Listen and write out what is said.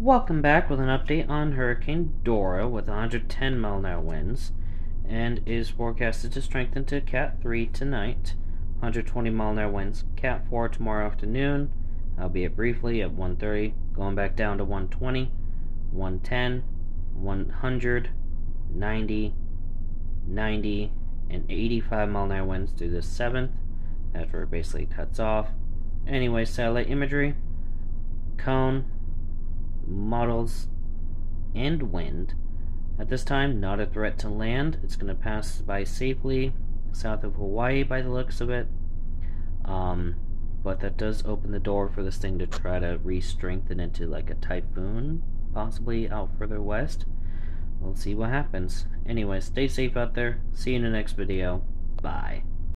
Welcome back with an update on Hurricane Dora with 110 mile an hour winds and is forecasted to strengthen to Cat 3 tonight. 120 mile an hour winds, Cat 4 tomorrow afternoon, albeit briefly at 1:30, going back down to 120, 110, 100, 90, 90, and 85 mile an hour winds through the 7th. That's where it basically cuts off. Anyway, satellite imagery, cone, models, and wind. At this time, not a threat to land. It's going to pass by safely south of Hawaii by the looks of it. Um, but that does open the door for this thing to try to re-strengthen into like a typhoon, possibly out further west. We'll see what happens. Anyway, stay safe out there. See you in the next video. Bye.